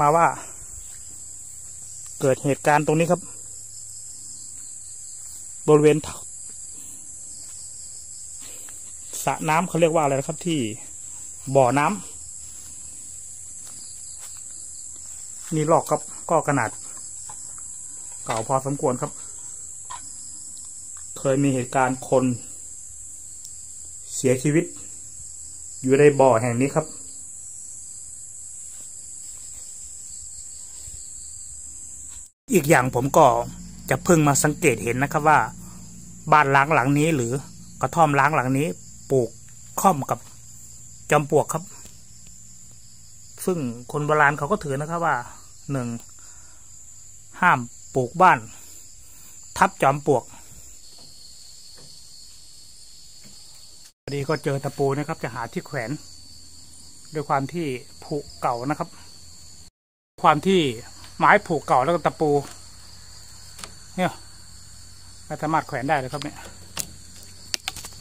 มาว่า เกิดเหตุการณ์ตรงนี้ครับ บริเวณสระน้ำเขาเรียกว่าอะไรนะครับ ที่บ่อน้ำนี่ลอกครับก็ขนาด เก่าพอสมควรครับ เคยมีเหตุการณ์คน เสียชีวิต อยู่ในบ่อแห่งนี้ครับ อีกอย่างผมก็จะเพิ่งมาสังเกตเห็นนะครับว่า บ้านล้างหลังนี้หรือกระท่อมล้างหลังนี้ ปลูกค่อมกับจอมปลวกครับ ซึ่งคนโบราณเขาก็ถือนะครับว่าหนึ่งห้ามปลูกบ้าน ทับจอมปลวกพอดีก็เจอตะปูนะครับ จะหาที่แขวนด้วยความที่ผุเก่านะครับ ความที่ ไม้ผูกเก่าแล้วก็ตะปู เนี่ยไม่สามารถแขวนได้เลยครับเนี่ย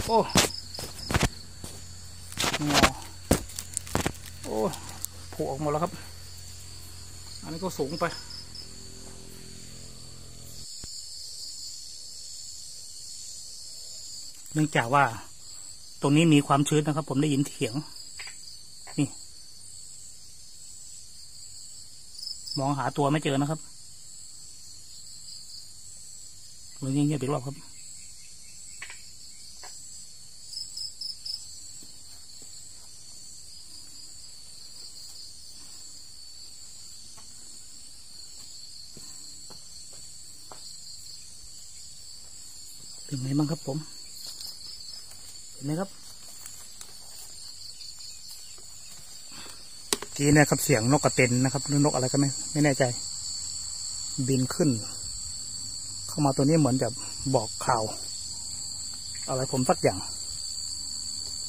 โอ้งอโอ้ผูกออกหมดแล้วครับ อันนี้ก็สูงไปเนื่องจากว่า ตรงนี้มีความชื้นนะครับ ผมได้ยินเสียง มองหาตัวไม่เจอนะครับเลยเงียบๆอีกรอบครับเป็นไงบ้างครับผม เห็นไหมครับ ทีนี้ครับเสียงนกกระเต็นนะครับหรือนกอะไรก็ไม่ไม่แน่ใจ บินขึ้น เข้ามาตัวนี้เหมือนจะบอกข่าว อะไรผมสักอย่าง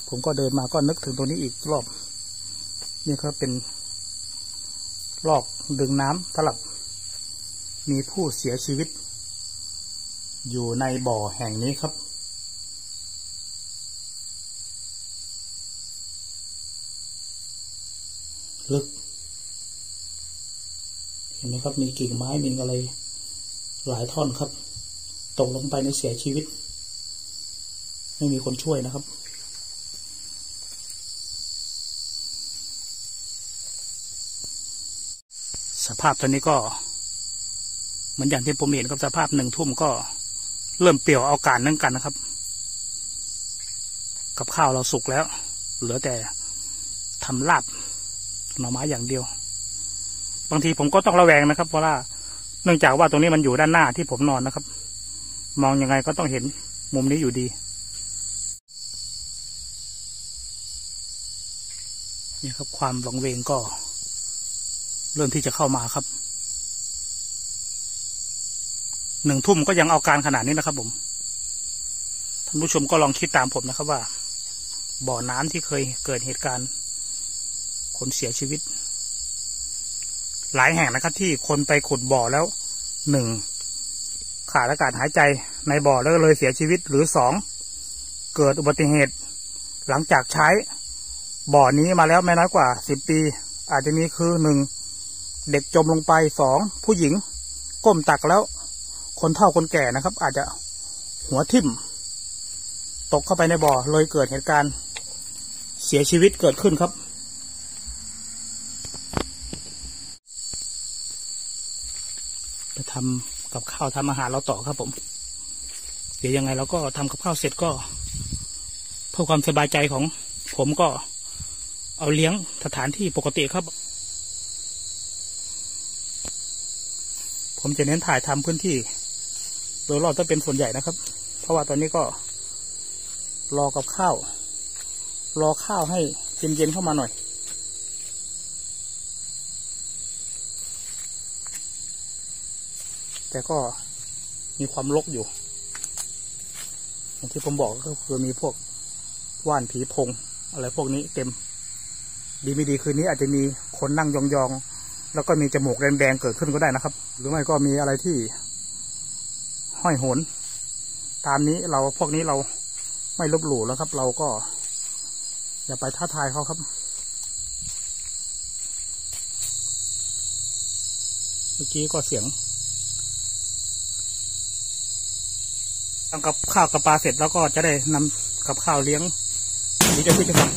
ผมก็เดินมาก็นึกถึงตัวนี้อีกรอบ นี่ครับเป็นลอกดึงน้ำสลับ มีผู้เสียชีวิต อยู่ในบ่อแห่งนี้ครับ ลึก เห็นไหมครับ มีกิ่งไม้มีอะไร หลายท่อนครับ ตกลงไปในเสียชีวิต ไม่มีคนช่วยนะครับสภาพตอนนี้ก็เหมือนอย่างที่ผมเห็นครับสภาพหนึ่งทุ่มก็เริ่มเปลี่ยวเอาการนั่งกันนะครับ กับข้าวเราสุกแล้ว เหลือแต่ทำลาบ หน่อไม้อย่างเดียว บางทีผมก็ต้องระแวงนะครับ เพราะว่าเนื่องจากว่าตรงนี้มันอยู่ด้านหน้าที่ผมนอนนะครับ มองยังไงก็ต้องเห็นมุมนี้อยู่ดี นี่ครับความหลงเวงก็ เริ่มที่จะเข้ามาครับหนึ่งทุ่มก็ยังเอาการขนาดนี้นะครับผมท่านผู้ชมก็ลองคิดตามผมนะครับว่า บ่อน้ำที่เคยเกิดเหตุการณ์ คนเสียชีวิต หลายแห่งนะครับ ที่คนไปขุดบ่อแล้วหนึ่งขาดอากาศหายใจในบ่อแล้วเลยเสียชีวิตหรือสองเกิดอุบัติเหตุ หลังจากใช้บ่อนี้มาแล้วไม่น้อยกว่าสิบปี อาจจะมีคือหนึ่งเด็กจมลงไปสองผู้หญิง ก้มตักแล้ว คนเฒ่าคนแก่นะครับ อาจจะหัวทิ่ม ตกเข้าไปในบ่อเลยเกิดเหตุการณ์ เสียชีวิตเกิดขึ้นครับ ไปทำกับข้าวทำอาหารเราต่อครับผม เดี๋ยวยังไงเราก็ทำกับข้าวเสร็จก็เพื่อความสบายใจของผมก็เอาเลี้ยงสถานที่ปกติครับ ผมจะเน้นถ่ายทำพื้นที่ โดยรอบจะเป็นส่วนใหญ่นะครับ เพราะว่าตอนนี้ก็ รอกับข้าว รอข้าวให้เย็นๆเข้ามาหน่อย แต่ก็มีความรกอยู่ อย่างที่ผมบอกก็คือมีพวกว่านผีพง อะไรพวกนี้เต็ม ดีไม่ดีคืนนี้อาจจะมีคนนั่งยองๆ แล้วก็มีจมูกแดงๆเกิดขึ้นก็ได้นะครับ หรือไม่ก็มีอะไรที่ ห้อยโหน ตามนี้เราพวกนี้เราไม่ลบหลู่แล้วครับ เราก็ อย่าไปท้าทายเขาครับเมื่อกี้ก็เสียง ทำกับข้าวกับปลาเสร็จแล้วก็จะได้นำกับข้าวเลี้ยงนี่จะพี่จะฟัง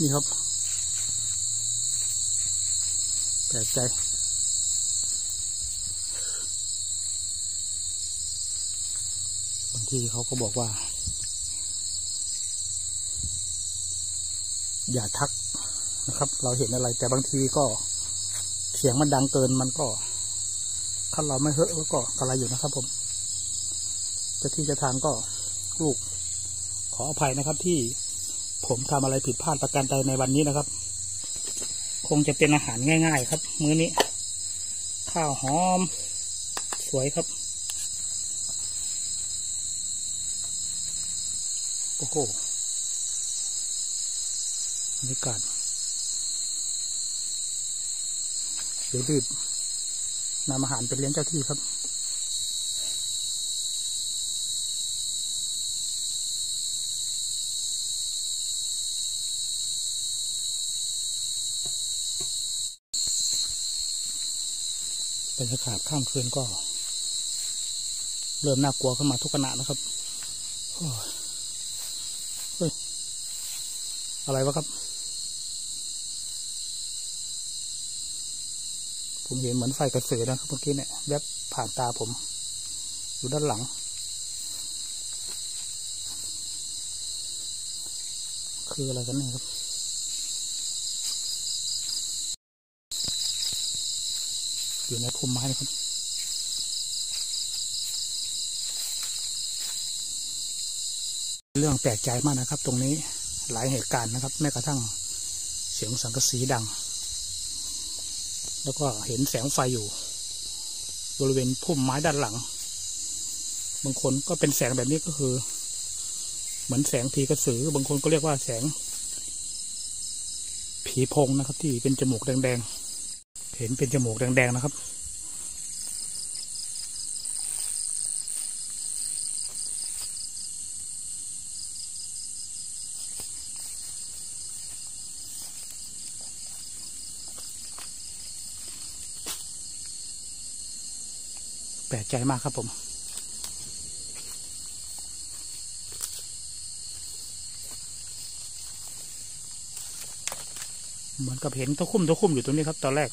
นี่ครับแปลกใจบางทีเขาก็บอกว่า อย่าทักนะครับ เราเห็นอะไร แต่บางทีก็เสียงมันดังเกินมันก็ ถ้าเราไม่เฮอะก็กระไรอยู่นะครับ ผมเจะที่จะทานก็ลูก ขออภัยนะครับ ที่ผมทำอะไรผิดพลาดประการใดในวันนี้นะครับ คงจะเป็นอาหารง่าย ๆ ครับ มื้อนี้ ข้าวหอม สวยครับ โอ้โหบรรยากาศเดี๋ยวรีบ นำอาหารไปเลี้ยงเจ้าที่ครับ บรรยากาศข้ามคืนก็ เริ่มน่ากลัวขึ้นมาทุกขณะนะครับโอ้ยเฮ้ย อะไรวะครับ ผมเห็นเหมือนไฟกระสือนะครับเมื่อกี้เนี่ยแวบผ่านตาผม อยู่ด้านหลัง คืออะไรกันเนี่ยครับอยู่ในพุ่มไม้นะครับเรื่องแปลกใจมากนะครับ ตรงนี้หลายเหตุการณ์นะครับ แม้กระทั่งเสียงสังกะสีดัง แล้วก็เห็นแสงไฟอยู่ บริเวณพุ่มไม้ด้านหลัง บางคนก็เป็นแสงแบบนี้ก็คือ เหมือนแสงผีกระสือ บางคนก็เรียกว่าแสง ผีพงนะครับ ที่เป็นจมูกแดงๆ เห็นเป็นจมูกแดงๆนะครับ ใจมากครับผมเหมือนกับเห็นตะคุ่มตะคุ่มอยู่ตรงนี้ครับ ตอนแรก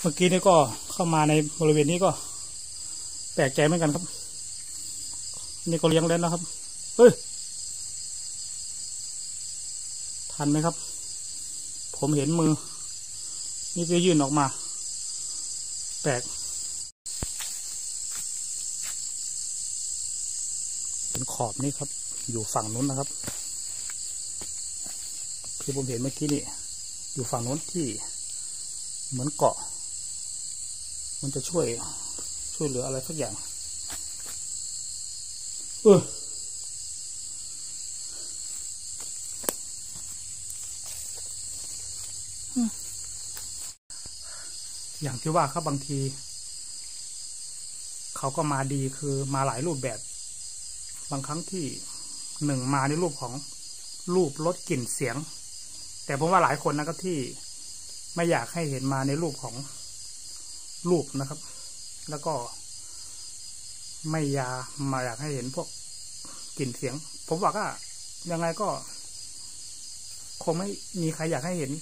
เมื่อกี้นี่ก็เข้ามาในบริเวณนี้ก็ แปลกใจเหมือนกันครับ นี่ก็เลี้ยงแล้วนะครับ เฮ้ย ทันไหมครับ ผมเห็นมือ นี่ก็ยื่นออกมา แปลกเป็นขอบนี่ครับ อยู่ฝั่งนู้นนะครับ ที่ผมเห็นเมื่อกี้นี่อยู่ฝั่งนู้นที่เหมือนเกาะ มันจะช่วยช่วยเหลืออะไรสักอย่าง เออ อย่างที่ว่าครับางที เขาก็มาดีคือมาหลายรูปแบบ บางครั้งที่หนึ่งมาในรูปของรูปลดกลิ่นเสียง แต่ผมว่าหลายคนนะครับที่ไม่อยากให้เห็นมาในรูปของรูปนะครับ แล้วก็ไม่ยามาอยากให้เห็นพวกกลิ่นเสียง ผมว่าก็ยังไงก็ คงไม่มีใครอยากให้เห็น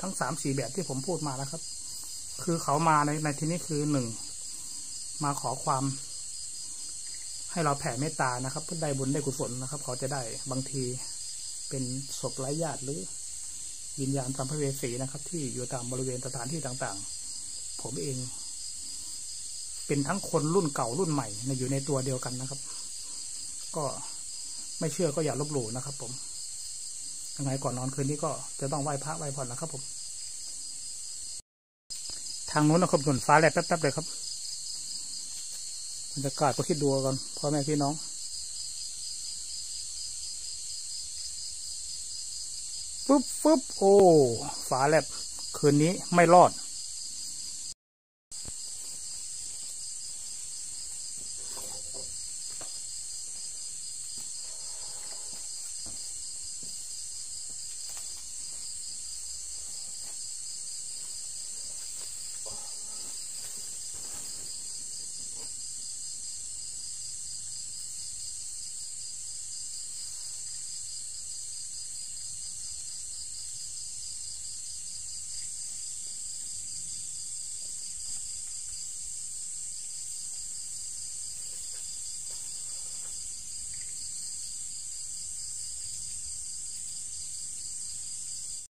ทั้งสามสี่แบบที่ผมพูดมานะครับ คือเขามาในในที่นี้คือหนึ่งมาขอความ ให้เราแผ่เมตตานะครับเพื่อได้บุญได้กุศลนะครับ เขาจะได้บางทีเป็นศพไร้ญาติหรือวิญญาณตามพระเวสสีนะครับ ที่อยู่ตามบริเวณสถานที่ต่างๆ ผมเอง เป็นทั้งคนรุ่นเก่ารุ่นใหม่ในอยู่ในตัวเดียวกันนะครับ ก็ไม่เชื่อก็อย่าลบหลู่นะครับ ผมยังไงก่อนนอนคืนนี้ก็จะต้องไหว้พระไหว้ผ่อนนะครับผม ทางโน้นนะครับฝนฟ้าแลบแป๊บๆเลยครับบรรยากาศก็คิดดูกันพ่อแม่พี่น้องฟึบฟึบโอ้ฟ้าแลบคืนนี้ไม่รอด